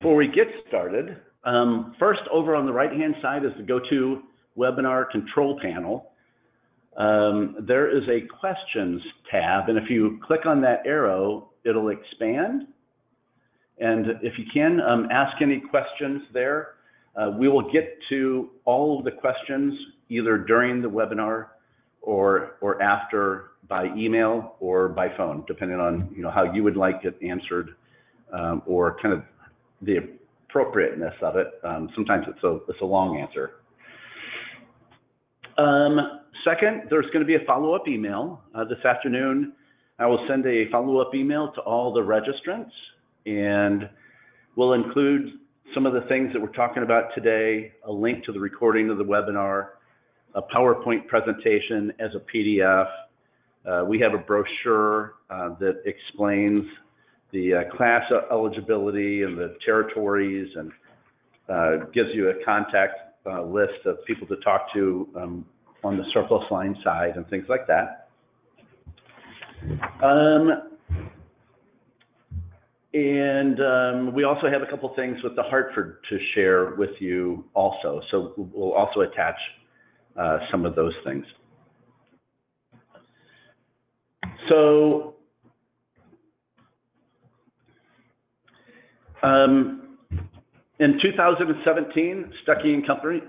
Before we get started, um, first over on the right-hand side is the GoTo Webinar Control Panel. Um, there is a questions tab, and if you click on that arrow, it'll expand. And if you can, um, ask any questions there. Uh, we will get to all of the questions either during the webinar or, or after by email or by phone, depending on you know, how you would like it answered or kind of the appropriateness of it. Um, sometimes it's a, it's a long answer. Um, second, there's going to be a follow-up email uh, this afternoon. I will send a follow-up email to all the registrants, and we'll include some of the things that we're talking about today, a link to the recording of the webinar, a PowerPoint presentation as a PDF. Uh, we have a brochure uh, that explains the uh, class eligibility and the territories and uh, gives you a contact uh, list of people to talk to um, on the surplus line side and things like that. Um, and um, we also have a couple things with the Hartford to share with you also. So we'll also attach some of those things. So um, in 2017, Stuckey and Company,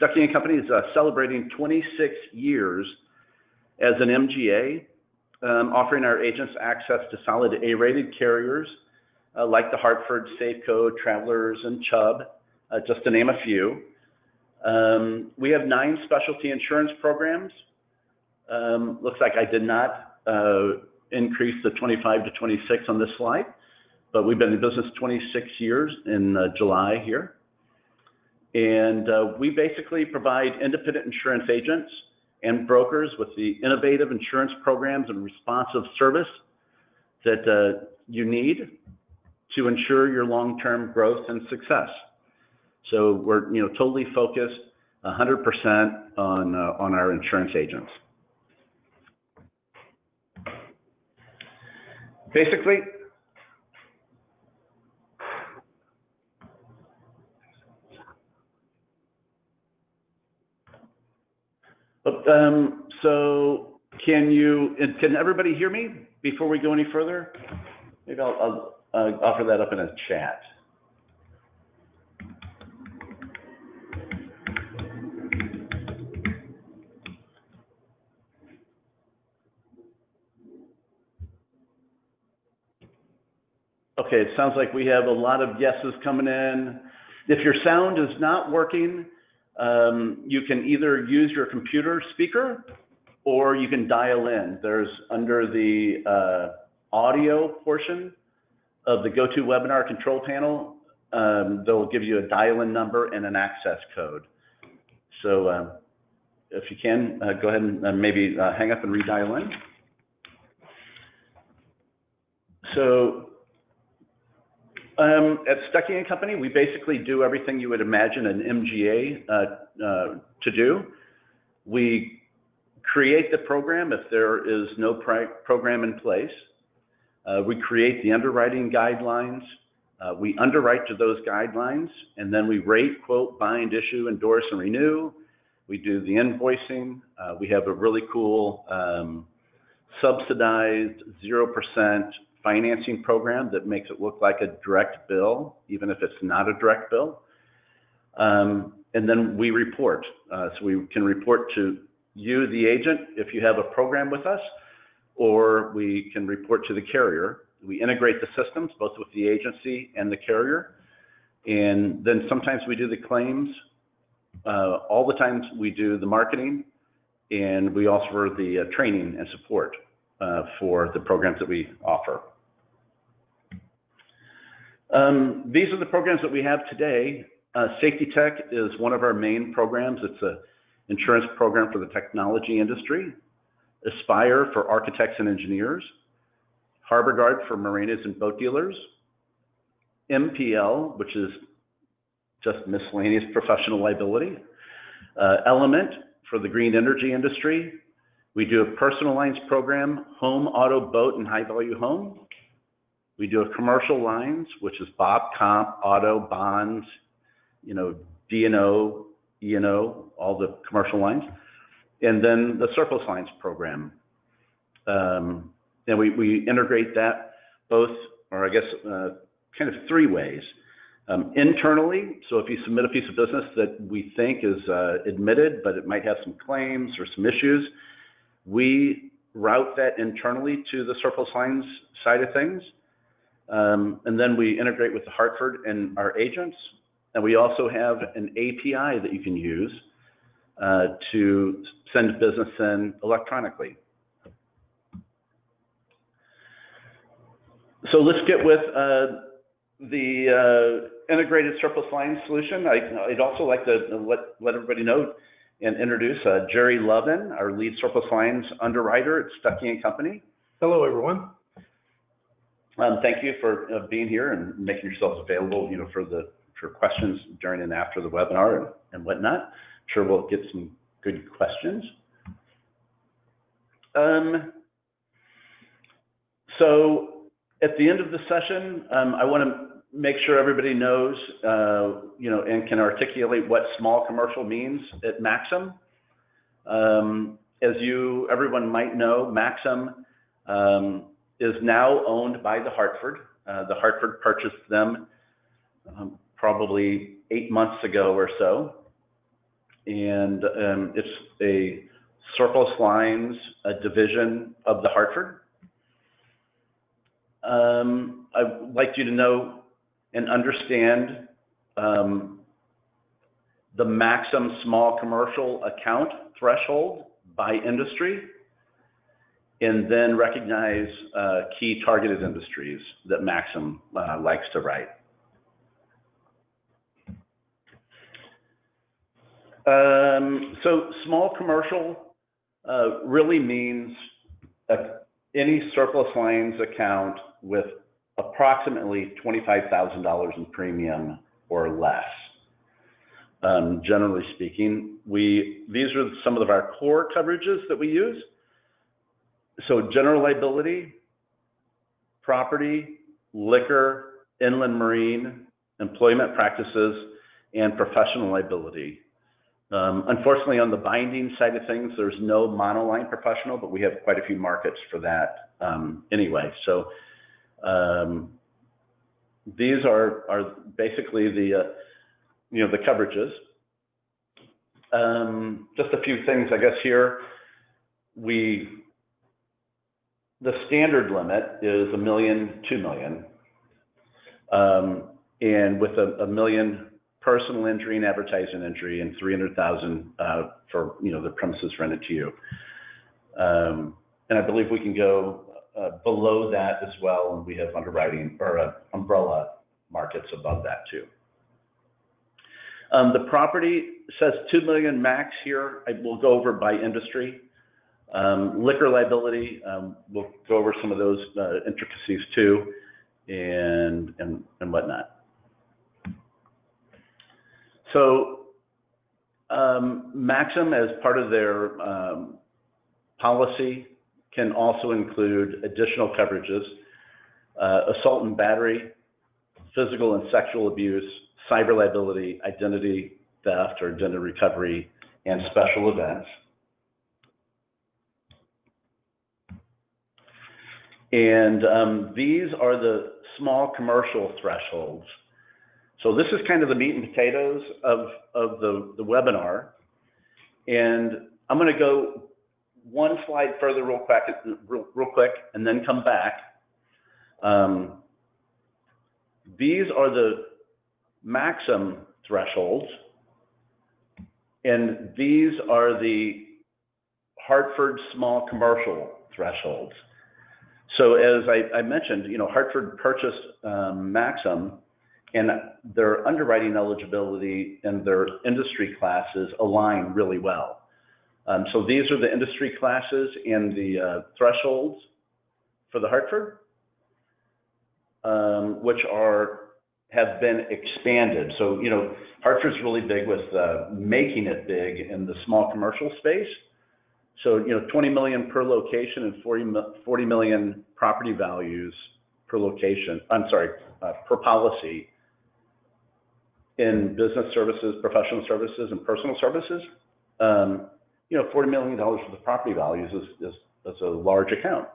Stuckey and Company is uh, celebrating 26 years as an MGA, um, offering our agents access to solid A-rated carriers uh, like the Hartford, Safeco, Travelers, and Chubb, uh, just to name a few. Um, we have nine specialty insurance programs. Um, looks like I did not uh, increase the 25 to 26 on this slide, but we've been in business 26 years in uh, July here. And uh, we basically provide independent insurance agents and brokers with the innovative insurance programs and responsive service that uh, you need to ensure your long-term growth and success. So we're you know totally focused 100% on uh, on our insurance agents. Basically, um, so Um, can you can everybody hear me before we go any further? Maybe I'll, offer that up in a chat. Okay, it sounds like we have a lot of yeses coming in. If your sound is not working, um, you can either use your computer speaker or you can dial in. There's under the uh, audio portion of the GoToWebinar control panel, um, they'll give you a dial-in number and an access code. So uh, if you can, uh, go ahead and uh, maybe uh, hang up and redial in. So um, at Stuckey and Company, we basically do everything you would imagine an MGA uh, uh, to do. We create the program if there is no program in place. Uh, we create the underwriting guidelines. We underwrite to those guidelines, and then we rate, quote, bind, issue, endorse, and renew. We do the invoicing. We have a really cool um, subsidized 0% financing program that makes it look like a direct bill, even if it's not a direct bill. Um, and then we report. Uh, so we can report to you, the agent, if you have a program with us, or we can report to the carrier. We integrate the systems, both with the agency and the carrier. And then sometimes we do the claims. Uh, all the times we do the marketing, and we offer the uh, training and support uh, for the programs that we offer. Um, these are the programs that we have today. Uh, Safety Tech is one of our main programs. It's an insurance program for the technology industry. Aspire for architects and engineers. Harbor Guard for marinas and boat dealers. MPL, which is just miscellaneous professional liability. Uh, Element for the green energy industry. We do a personal lines program, home, auto, boat, and high value home. We do a commercial lines, which is BOP, comp, auto, bonds, you know, D&O, E&O, all the commercial lines, and then the surplus lines program. Um, and we, we integrate that both, or I guess, uh, kind of three ways. Um, internally, so if you submit a piece of business that we think is uh, admitted, but it might have some claims or some issues, we route that internally to the surplus lines side of things. Um, and then we integrate with the Hartford and our agents. And we also have an API that you can use uh, to send business in electronically. So let's get with uh, the uh, integrated surplus lines solution. I, would also like to let, let everybody know and introduce uh, Jerry Lovin, our lead surplus lines underwriter at Stuckey and Company. Hello, everyone. Um, thank you for uh, being here and making yourselves available, you know, for the for questions during and after the webinar and, whatnot. I'm sure we'll get some good questions. Um, so at the end of the session, um, I want to make sure everybody knows, uh, you know, and can articulate what small commercial means at Maxum. As you, everyone might know, Maxum is now owned by the Hartford. Uh, the Hartford purchased them um, probably eight months ago or so. And um, it's a surplus lines a division of the Hartford. Um, I'd like you to know and understand um, the Maxum small commercial account threshold by industry and then recognize uh, key targeted industries that Maxum uh, likes to write. Um, so small commercial uh, really means a, any surplus lines account with approximately $25,000 in premium or less. Um, generally speaking, we these are some of our core coverages that we use. So general liability, property, liquor, inland marine, employment practices, and professional liability. Um, unfortunately, on the binding side of things, there's no monoline professional, but we have quite a few markets for that um, anyway. So um, these are are basically the uh, you know the coverages. Just a few things, I guess here. We the standard limit is a million, two million, um, and with a, a million personal injury and advertising injury and 300,000 uh, for, you know, the premises rented to you. Um, and I believe we can go uh, below that as well, and we have underwriting or uh, umbrella markets above that too. Um, the property says 2 million max here. I will go over by industry. Um, liquor liability, um, we'll go over some of those uh, intricacies too, and, and, and whatnot. So um, Maxum, as part of their um, policy, can also include additional coverages, uh, assault and battery, physical and sexual abuse, cyber liability, identity theft or identity recovery, and special events. And um, these are the small commercial thresholds so this is kind of the meat and potatoes of, the, webinar. And I'm going to go one slide further real quick, real, real quick and then come back. Um, these are the Maxum thresholds. And these are the Hartford small commercial thresholds. So as I, mentioned, you know, Hartford purchased um, Maxum and their underwriting eligibility and their industry classes align really well. Um, so these are the industry classes and the uh, thresholds for the Hartford, um, which are have been expanded. So you know, Hartford's really big with uh, making it big in the small commercial space. So you know, 20 million per location and 40, 40 million property values per location, I'm sorry, uh, per policy in business services, professional services, and personal services, um, you know, $40 million worth of property values is, a large account.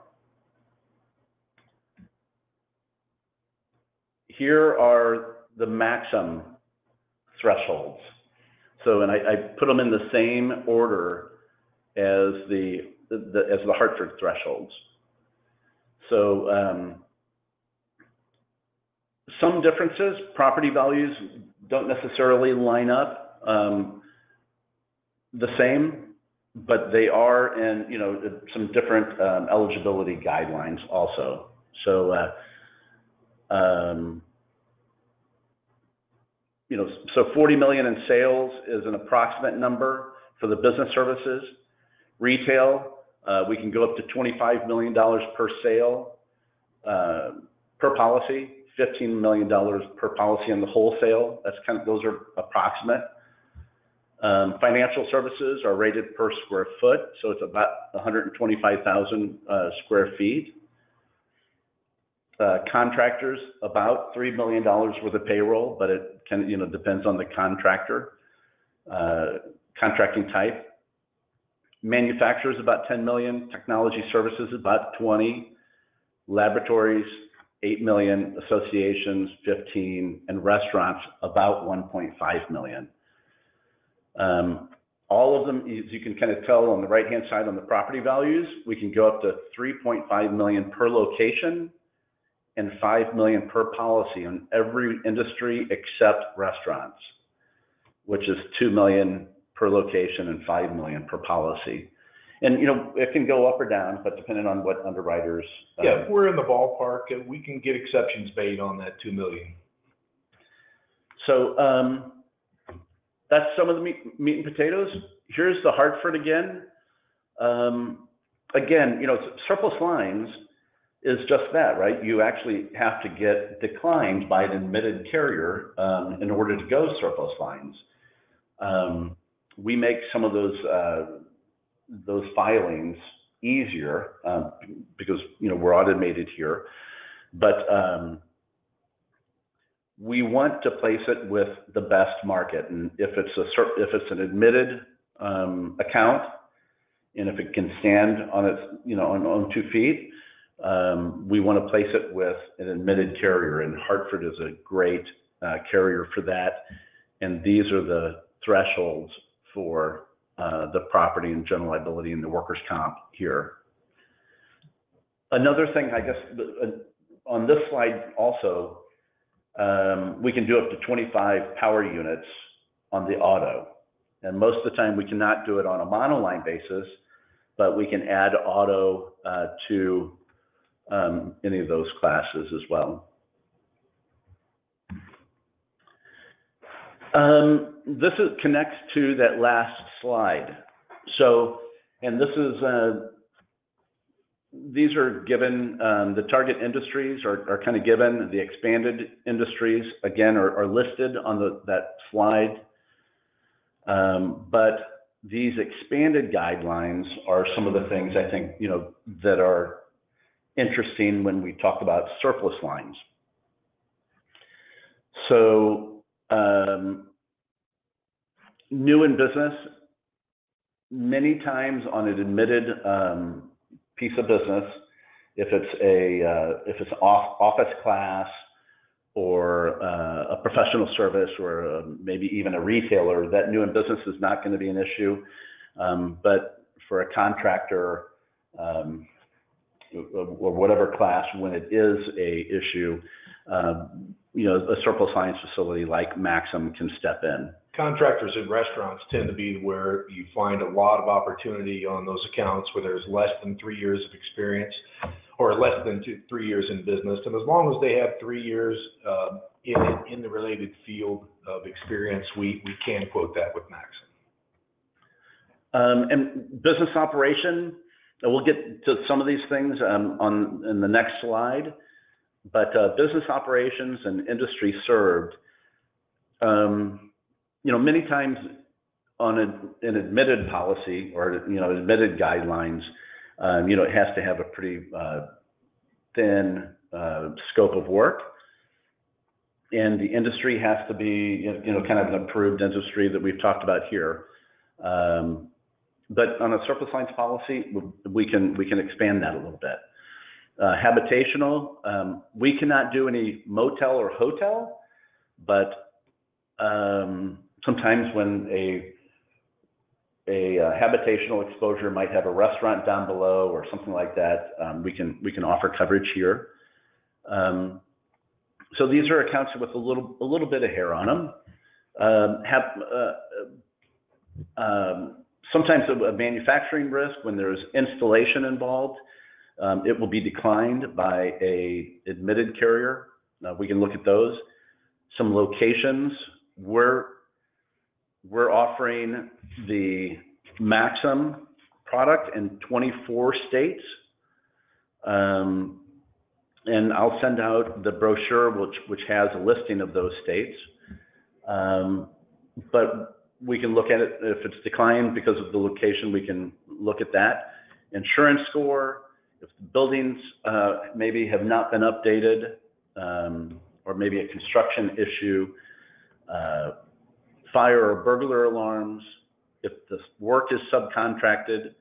Here are the maximum thresholds. So, and I, I put them in the same order as the, the as the Hartford thresholds. So, um, some differences, property values don't necessarily line up um, the same, but they are in, you know, some different um, eligibility guidelines also. So, uh, um, you know, so 40 million in sales is an approximate number for the business services. Retail, uh, we can go up to $25 million per sale, uh, per policy, $15 million per policy on the wholesale. That's kind of, those are approximate. Um, financial services are rated per square foot, so it's about 125,000 uh, square feet. Contractors, about $3 million worth of payroll, but it can, you know, depends on the contractor, contracting type. Manufacturers, about 10 million. Technology services, about 20. Laboratories, 8 million. Associations, 15. And restaurants, about 1.5 million. Um, all of them, as you can kind of tell on the right-hand side on the property values, we can go up to 3.5 million per location and 5 million per policy on every industry except restaurants, which is 2 million per location and 5 million per policy. And, you know, it can go up or down, but depending on what underwriters. um, Yeah, if we're in the ballpark, uh, we can get exceptions made on that two million. So, um, that's some of the meat, meat and potatoes. Here's the Hartford again. Um, again, you know, surplus lines is just that, right? You actually have to get declined by an admitted carrier, um, in order to go surplus lines. Um, we make some of those, uh, those filings easier, um, because, you know, we're automated here. But, um, we want to place it with the best market. And if it's a, if it's an admitted, um, account, and if it can stand on its, you know, on, on two feet, um, we want to place it with an admitted carrier, and Hartford is a great uh, carrier for that. And these are the thresholds for uh, the property and general liability and the workers' comp here. Another thing, I guess, uh, on this slide also, um, we can do up to 25 power units on the auto. And most of the time, we cannot do it on a monoline basis, but we can add auto uh, to um, any of those classes as well. Um, this is, connects to that last slide. So, and this is, uh, these are given, um, the target industries are, are kind of given, the expanded industries, again, are, are listed on the, that slide. Um, but these expanded guidelines are some of the things I think, you know, that are interesting when we talk about surplus lines. So, new in business, many times on an admitted um, piece of business, if it's a uh, if it's off, office class or uh, a professional service or uh, maybe even a retailer, that new in business is not going to be an issue. Um, but for a contractor, um, or whatever class, when it is a issue, um, you know, a surplus lines facility like Maxum can step in. Contractors and restaurants tend to be where you find a lot of opportunity on those accounts where there's less than three years of experience or less than two, three years in business. And as long as they have three years uh, in, in the related field of experience, we, we can quote that with Maxum. Um, and business operation, we'll get to some of these things um, on in the next slide, but uh, business operations and industry served. Um, you know, many times on a, an admitted policy or you know admitted guidelines, um, you know, it has to have a pretty uh, thin uh, scope of work. And the industry has to be, you know, kind of an approved industry that we've talked about here. Um, But on a surplus lines policy, we can, we can expand that a little bit. Uh, Habitational, um, we cannot do any motel or hotel, but um, sometimes when a a uh, habitational exposure might have a restaurant down below or something like that, um, we can we can offer coverage here. Um, so these are accounts with a little a little bit of hair on them. Um, have uh, um, sometimes a manufacturing risk when there's installation involved. Um, it will be declined by a admitted carrier. Uh, we can look at those. Some locations we're we're offering the Maxum product in 24 states. Um, and I'll send out the brochure, which, which has a listing of those states. Um, but we can look at it, if it's declined because of the location, we can look at that. Insurance score, if the buildings uh, maybe have not been updated, um, or maybe a construction issue, uh, fire or burglar alarms, if the work is subcontracted,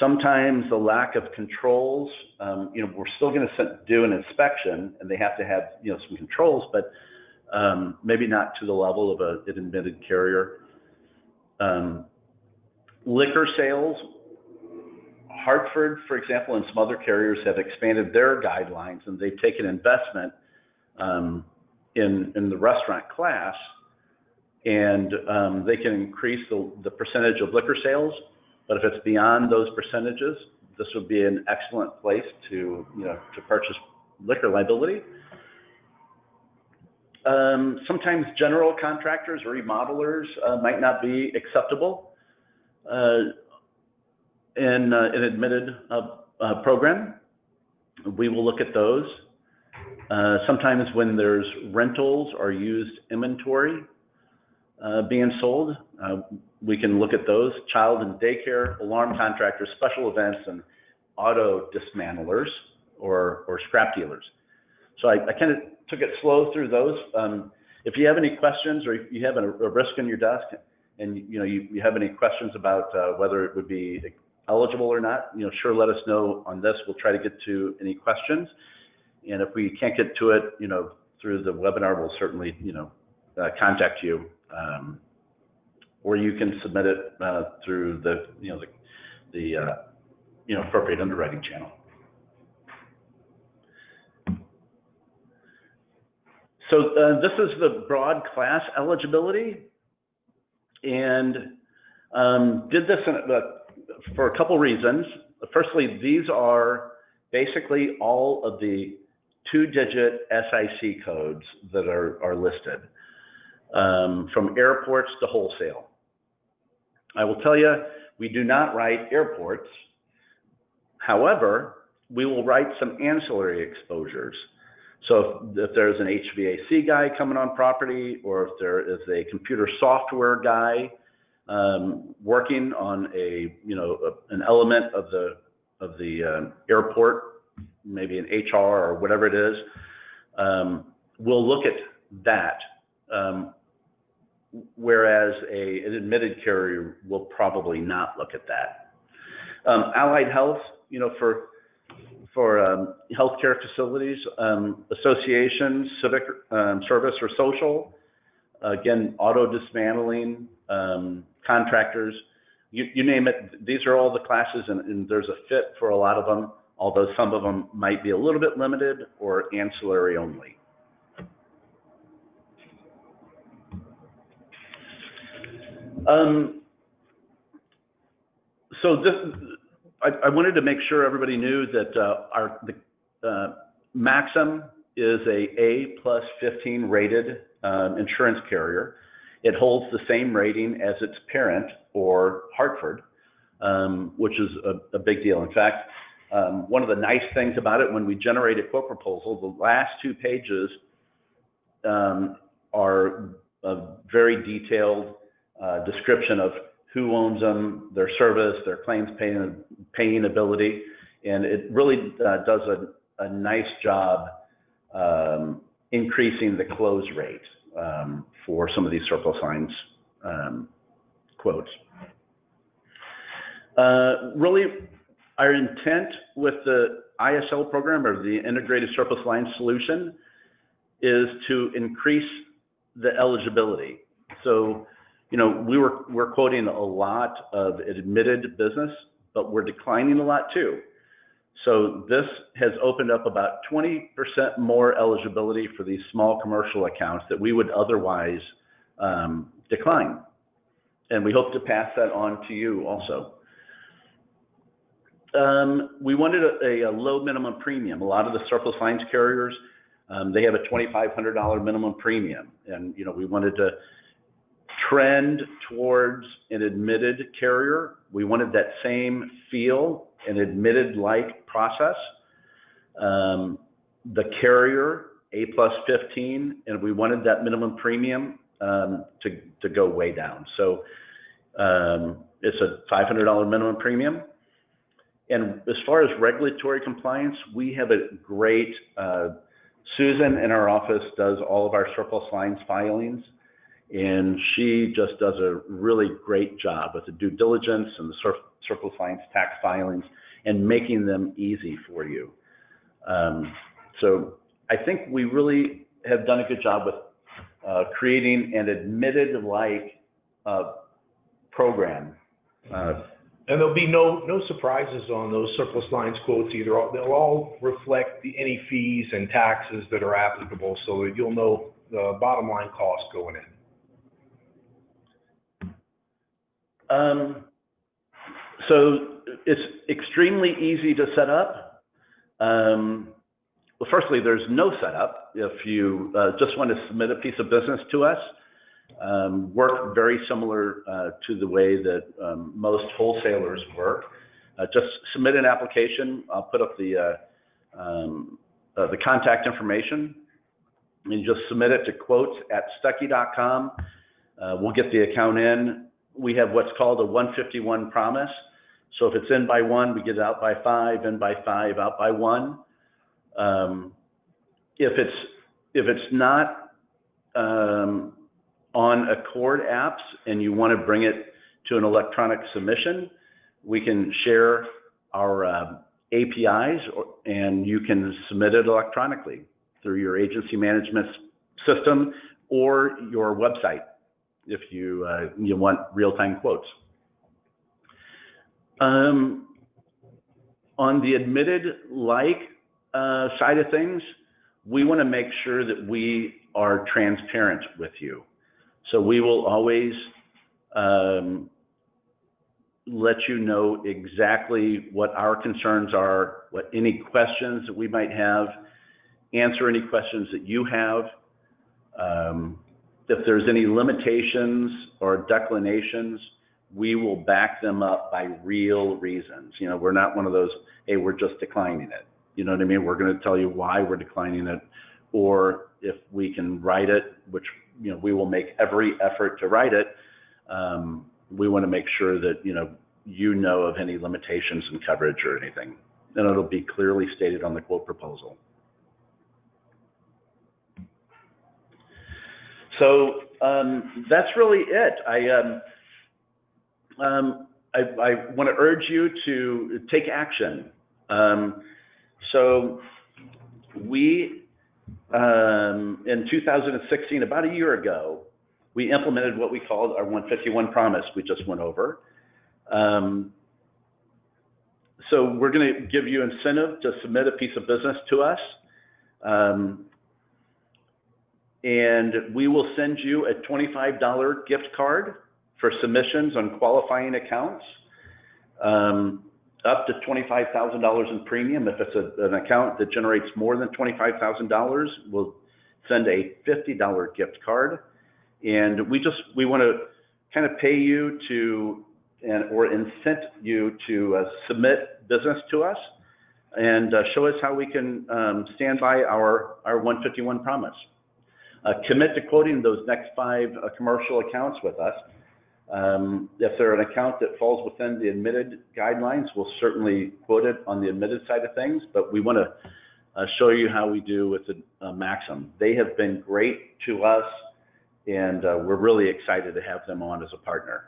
sometimes the lack of controls, um, you know, we're still going to do an inspection and they have to have, you know, some controls, but um, maybe not to the level of a, an admitted carrier. Um, liquor sales, Hartford, for example, and some other carriers have expanded their guidelines and they've taken investment um, in, the restaurant class and um, they can increase the, the percentage of liquor sales. But if it's beyond those percentages, this would be an excellent place to, you know, to purchase liquor liability. Um, sometimes general contractors or remodelers uh, might not be acceptable uh, in uh, an admitted uh, uh, program. We will look at those. Sometimes when there's rentals or used inventory, being sold. We can look at those, child and daycare, alarm contractors, special events, and auto dismantlers or, or scrap dealers. So I, kind of took it slow through those. Um, if you have any questions or if you have a, risk on your desk and you know you, have any questions about whether it would be eligible or not, you know, sure let us know on this. We'll try to get to any questions. And if we can't get to it, you know, through the webinar, we'll certainly, you know, uh, contact you um, or you can submit it uh, through the, you know, the, the uh, you know, appropriate underwriting channel. So uh, this is the broad class eligibility, and um, did this in, for a couple reasons. Firstly, these are basically all of the two-digit SIC codes that are, are listed um, from airports to wholesale. I will tell you, we do not write airports. However, we will write some ancillary exposures. So if, if there's an HVAC guy coming on property, or if there is a computer software guy um, working on a you know a, an element of the of the um, airport, maybe an HR or whatever it is, um, we'll look at that. Um, whereas a, an admitted carrier will probably not look at that. Um, allied health, you know, for for um, healthcare facilities, um, associations, civic um, service or social, again, auto dismantling, um, contractors, you, you name it. These are all the classes, and, and there's a fit for a lot of them. Although some of them might be a little bit limited or ancillary only. Um, so this, I, I, wanted to make sure everybody knew that uh, our the, uh, Maxum is a A plus 15 rated um, insurance carrier. It holds the same rating as its parent or Hartford, um, which is a, a, big deal. In fact, um, one of the nice things about it when we generate a quote proposal, the last two pages um, are a very detailed uh, description of who owns them, their service, their claims paying, paying ability. And it really uh, does a, a nice job um, increasing the close rate um, for some of these surplus lines um, quotes. Uh, Really, our intent with the ISL program or the Integrated Surplus Line Solution is to increase the eligibility. So, you know, we were, we're quoting a lot of admitted business, but we're declining a lot too. So this has opened up about 20% more eligibility for these small commercial accounts that we would otherwise um, decline. And we hope to pass that on to you also. Um, we wanted a, a low minimum premium. A lot of the surplus lines carriers, um, they have a $2,500 minimum premium. And, you know, we wanted to trend towards an admitted carrier. We wanted that same feel, an admitted-like process. Um, the carrier, A plus 15, and we wanted that minimum premium um, to, to go way down. So um, it's a $500 minimum premium. And as far as regulatory compliance, we have a great, uh, Susan in our office does all of our surplus lines filings. And she just does a really great job with the due diligence and the surplus lines tax filings and making them easy for you. Um, so I think we really have done a good job with uh, creating an admitted-like uh, program. Uh, And there'll be no, no surprises on those surplus lines quotes either. They'll all reflect the, any fees and taxes that are applicable, so that you'll know the bottom line cost going in. Um, so it's extremely easy to set up. Um, well, firstly, there's no setup. If you uh, just want to submit a piece of business to us, um, work very similar uh, to the way that um, most wholesalers work. Uh, just submit an application. I'll put up the uh, um, uh, the contact information, and just submit it to quotes at stuckey.com. Uh, we'll get the account in. We have what's called a 151 promise. So if it's in by one, we get it out by five, in by five, out by one. Um, if it's if it's not um, on ACORD apps and you want to bring it to an electronic submission, we can share our uh, APIs or, and you can submit it electronically through your agency management system or your website if you uh, you want real-time quotes. Um, on the admitted like uh, side of things, we want to make sure that we are transparent with you. So we will always um, let you know exactly what our concerns are, what any questions that we might have, answer any questions that you have. Um, if there's any limitations or declinations, we will back them up by real reasons. You know, we're not one of those, hey, we're just declining it. You know what I mean? We're going to tell you why we're declining it, or if we can write it, which you know we will make every effort to write it. Um, we want to make sure that you know you know of any limitations in coverage or anything, and it'll be clearly stated on the quote proposal. So um, that's really it. I um, um, I, I want to urge you to take action. Um, so we, um, in 2016, about a year ago, we implemented what we called our 151 promise we just went over. Um, so we're going to give you incentive to submit a piece of business to us. Um, and we will send you a $25 gift card for submissions on qualifying accounts. Um, up to $25,000 in premium. If it's an account that generates more than $25,000, we'll send a $50 gift card. And we just, we want to kind of pay you to, and, or incent you to uh, submit business to us and uh, show us how we can um, stand by our, our 151 promise. Uh, commit to quoting those next five commercial accounts with us. Um, if they're an account that falls within the admitted guidelines, we'll certainly quote it on the admitted side of things, but we want to uh, show you how we do with the uh, Maxum. They have been great to us, and uh, we're really excited to have them on as a partner.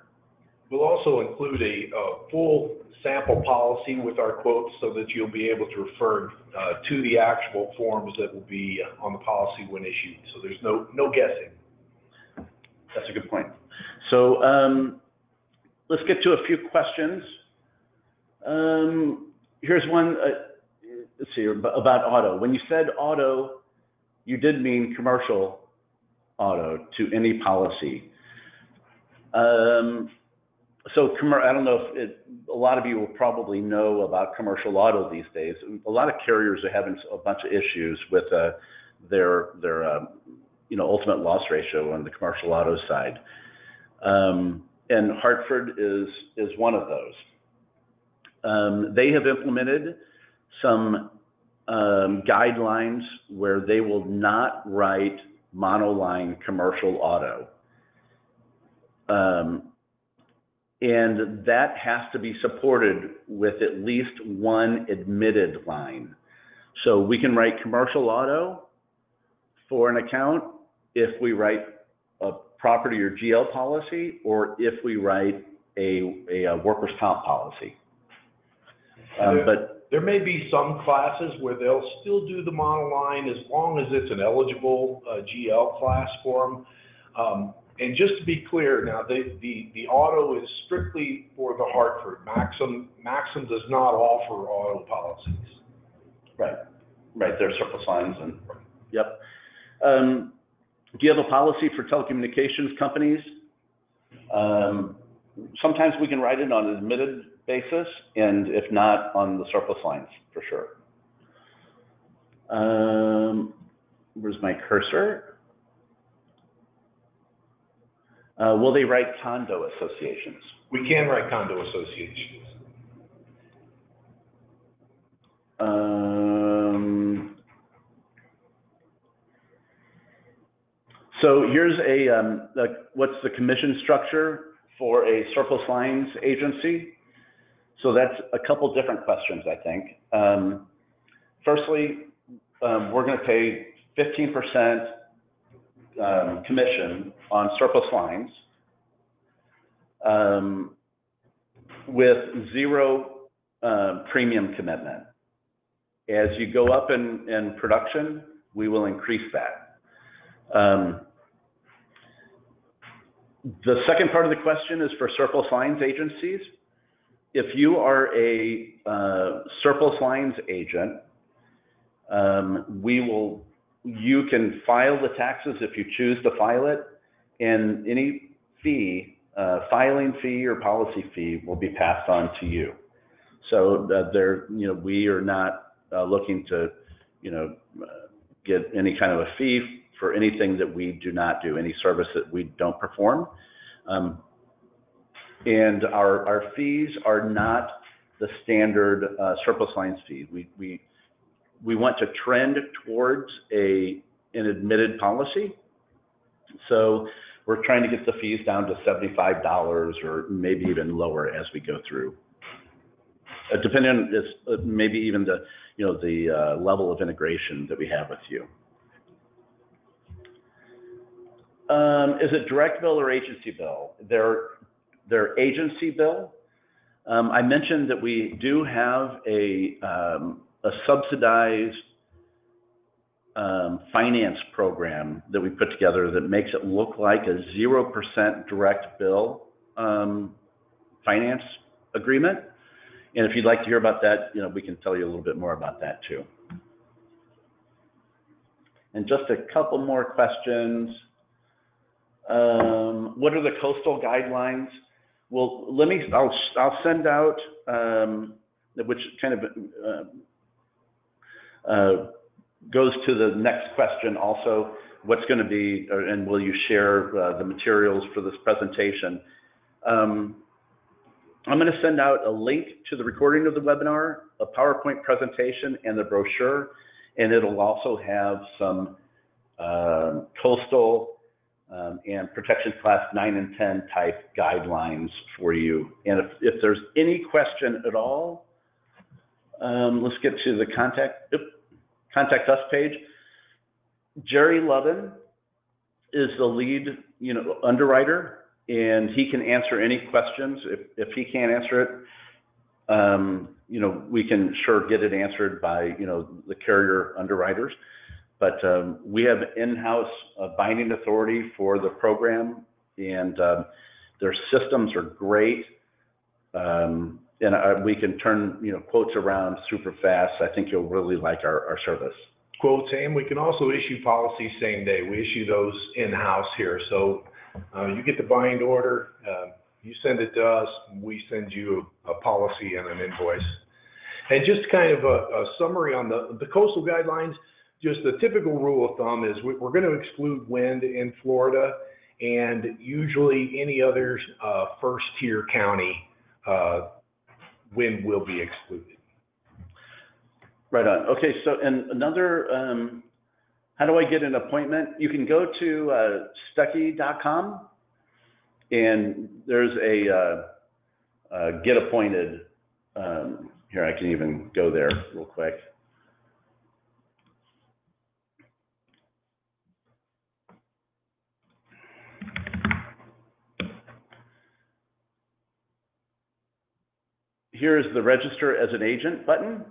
We'll also include a, a full sample policy with our quotes so that you'll be able to refer uh, to the actual forms that will be on the policy when issued. So there's no, no guessing. That's a good point. So um, let's get to a few questions. Um, here's one. Uh, let's see about auto. When you said auto, you did mean commercial auto to any policy. Um, so I don't know if it, a lot of you will probably know about commercial auto these days. A lot of carriers are having a bunch of issues with uh, their their uh, you know ultimate loss ratio on the commercial auto side, um, and Hartford is is one of those. Um, they have implemented some um, guidelines where they will not write monoline commercial auto. Um, and that has to be supported with at least one admitted line. So we can write commercial auto for an account if we write a property or GL policy, or if we write a, a, workers' comp policy. Um, but there may be some classes where they'll still do the monoline as long as it's an eligible uh, GL class form. Um, and just to be clear, now the, the, the auto is strictly for the Hartford. Maxum Maxum does not offer auto policies. Right, right. There's surplus lines and yep. Um, do you have a policy for telecommunications companies? Um, sometimes we can write it on an admitted basis, and if not, on the surplus lines for sure. Um, where's my cursor? Uh, will they write condo associations? We can write condo associations. Um, so here's a, um, what's the commission structure for a surplus lines agency? So that's a couple different questions, I think. Um, firstly, um, we're going to pay 15% um, commission on surplus lines um, with zero uh, premium commitment. As you go up in, in production, we will increase that. Um, the second part of the question is for surplus lines agencies. If you are a uh, surplus lines agent, um, we will you can file the taxes if you choose to file it, and any fee, uh, filing fee or policy fee will be passed on to you. So uh, there, you know, we are not uh, looking to, you know, uh, get any kind of a fee for anything that we do not do, any service that we don't perform. Um, and our, our fees are not the standard uh, surplus lines fee. We, we we want to trend towards a an admitted policy. So we're trying to get the fees down to $75 or maybe even lower as we go through. Uh, depending on this, uh, maybe even the, you know, the uh, level of integration that we have with you. Um, is it direct bill or agency bill? Their, their agency bill. Um, I mentioned that we do have a, um, a subsidized um, finance program that we put together that makes it look like a 0% direct bill um, finance agreement. And if you'd like to hear about that, you know, we can tell you a little bit more about that too. And just a couple more questions. Um, what are the coastal guidelines? Well, let me, I'll, I'll send out, um, which kind of uh, uh, goes to the next question also, what's going to be, and will you share uh, the materials for this presentation? Um, I'm going to send out a link to the recording of the webinar, a PowerPoint presentation, and the brochure, and it'll also have some uh, coastal um, and protection class 9 and 10 type guidelines for you. And if, if there's any question at all, um, let's get to the contact. Contact us page. Jerry Lovin is the lead, you know, underwriter, and he can answer any questions. If, if he can't answer it, um, you know, we can sure get it answered by, you know, the carrier underwriters. But, um, we have in-house uh, binding authority for the program, and, um, their systems are great. Um, and, uh, we can turn, you know, quotes around super fast. I think you'll really like our, our service. Quotes, and we can also issue policies same day. We issue those in-house here. So uh, you get the bind order, uh, you send it to us, we send you a a policy and an invoice. And just kind of a a summary on the the coastal guidelines, just the typical rule of thumb is we- we're going to exclude wind in Florida, and usually any other uh, first-tier county, uh, wind will be excluded. Right on. Okay, so, and another, um, how do I get an appointment? You can go to, uh, Stuckey.com and there's a, uh, uh, get appointed, um, here, I can even go there real quick. Here's the register as an agent button.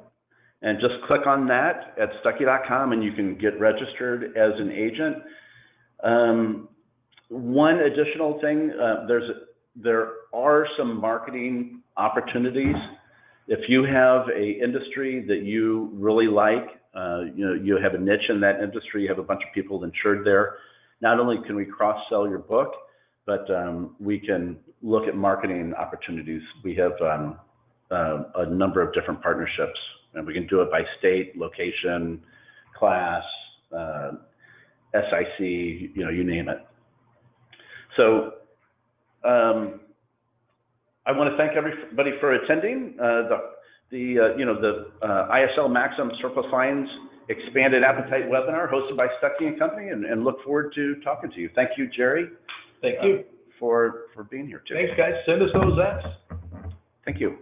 And just click on that at Stuckey.com and you can get registered as an agent. Um, one additional thing, uh, there's, there are some marketing opportunities. If you have a industry that you really like, uh, you know, you have a niche in that industry, you have a bunch of people insured there, not only can we cross-sell your book, but um, we can look at marketing opportunities. We have um, uh, a number of different partnerships and we can do it by state, location, class, uh, SIC, you know, you name it. So um, I want to thank everybody for attending uh, the, the uh, you know, the uh, ISL Maxum Surplus Lines Expanded Appetite webinar hosted by Stuckey and Company, and, and look forward to talking to you. Thank you, Jerry, Thank you. for, for being here today. Thanks, guys. Send us those apps. Thank you.